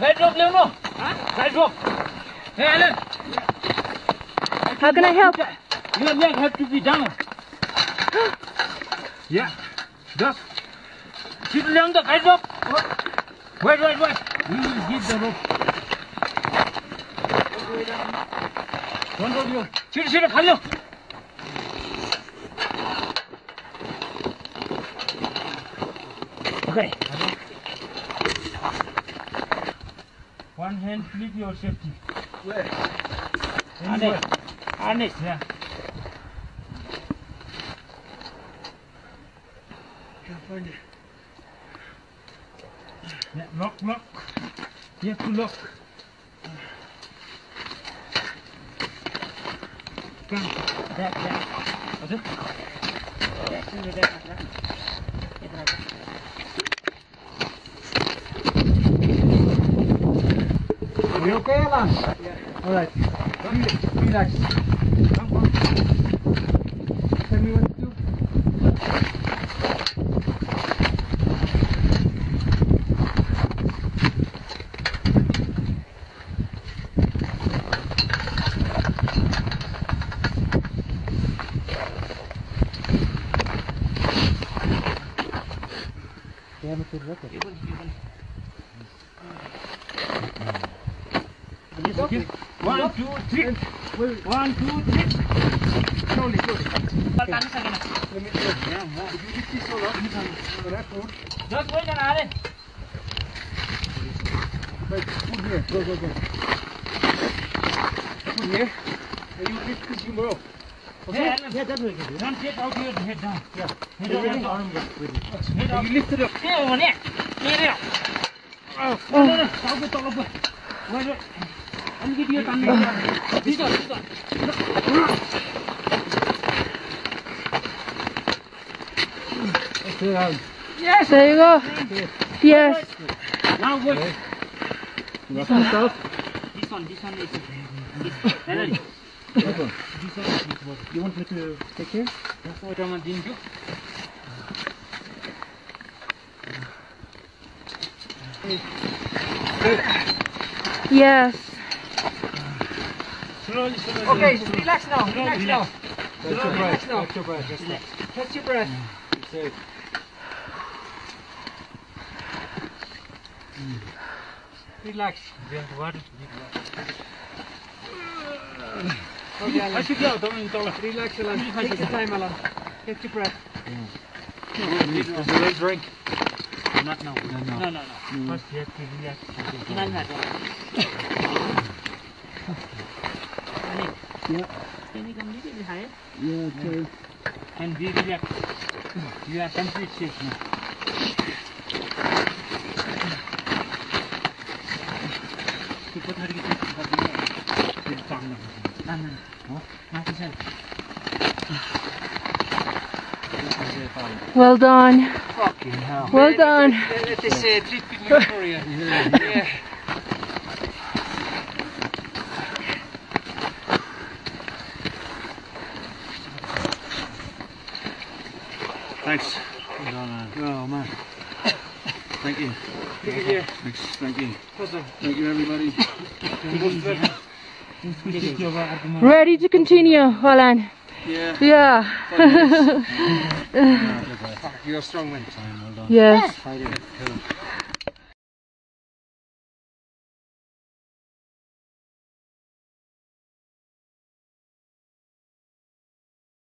Guide rope, Leon. Huh? Guide rope. Hey, Alan. How can I help? Your leg have to be down. yeah. Just. Sit down the guide rope. Wait, wait, wait. We will give the rope. Don't rope you. Sit, sit, 달려. Okay. One hand flip your safety. Where? Anywhere. Harness, yeah. Can't find it. Yeah, lock, lock. You have to lock. Come, back, back. What's it? Back the back, back. Get right back. Are you okay, Alan? Yeah. All right. Relax. Come, come. Tell me what to do. Okay. One two three one two three slowly, slowly. Okay. Let me go. Yeah, yeah. If you lift this all up, left foot. Just wait and add it. Right, put here. Go, go, go. Put here. And you lift this more up. Okay? Yeah, yeah, that way. Don't take out your head down. Yeah. Head down. Head down. Head down. You lift it up. Yeah, one, yeah. Yeah, yeah. Oh, no, no. Stop it, stop it. Wait, wait. I'll give you a thumbnail. This. Yes. There you go. Yes. Now what? This one. This one, this one is. This one. You want me to take care? Yes. Slowly, slowly. Okay, just relax now. Slowly, relax, relax now. Catch your breath. Now. Catch your breath. Just relax. Catch your breath. Mm. Relax. Mm. Relax. Drink water. Okay, Alan. Relax, Alan. Take your time, Alan. Take your breath. Yeah. No, drink. Not now. No, no, no. no. no. Mm. First, you have to relax. Not now. Yeah. Can you complete it higher? Yeah, okay. Yeah. And we relax. You are complete safe now. Well done. Fucking hell. Well done. Uh, uh, yeah. Thanks. Oh man. Thank you. Take it. Thanks. Thank you. Thank you everybody. Ready to continue, Alan. Yeah. Yeah. You're a strong man. yes. Cool.